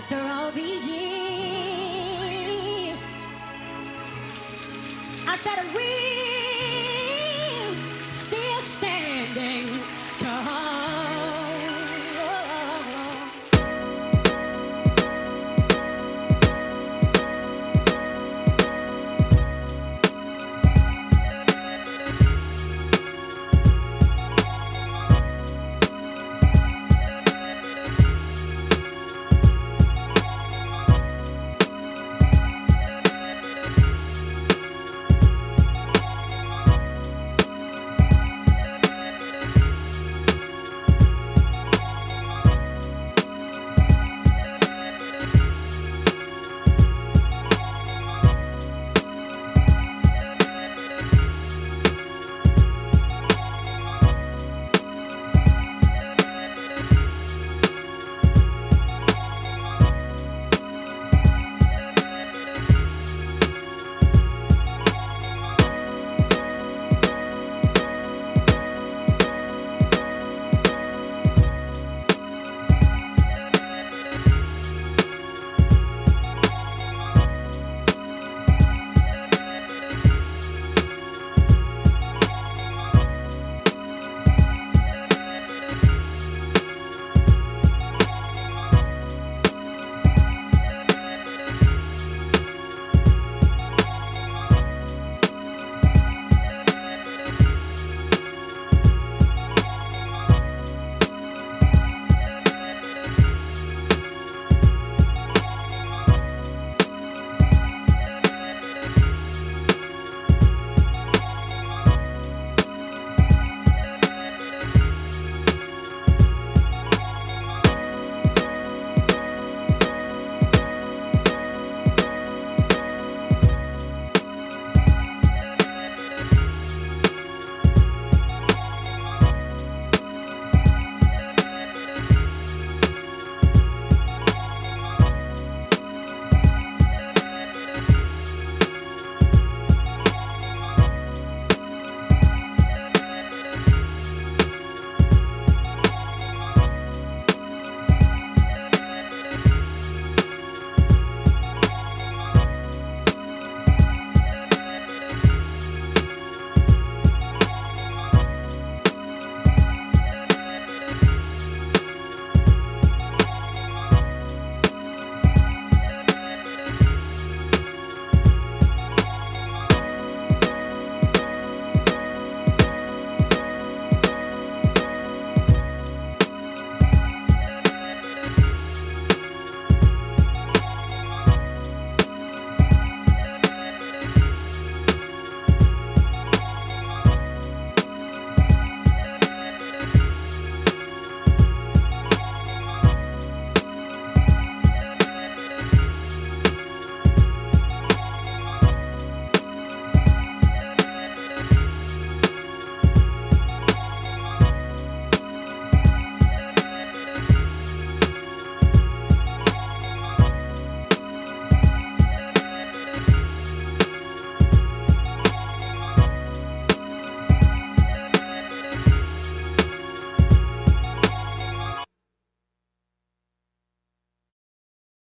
after all these years. I said, we still.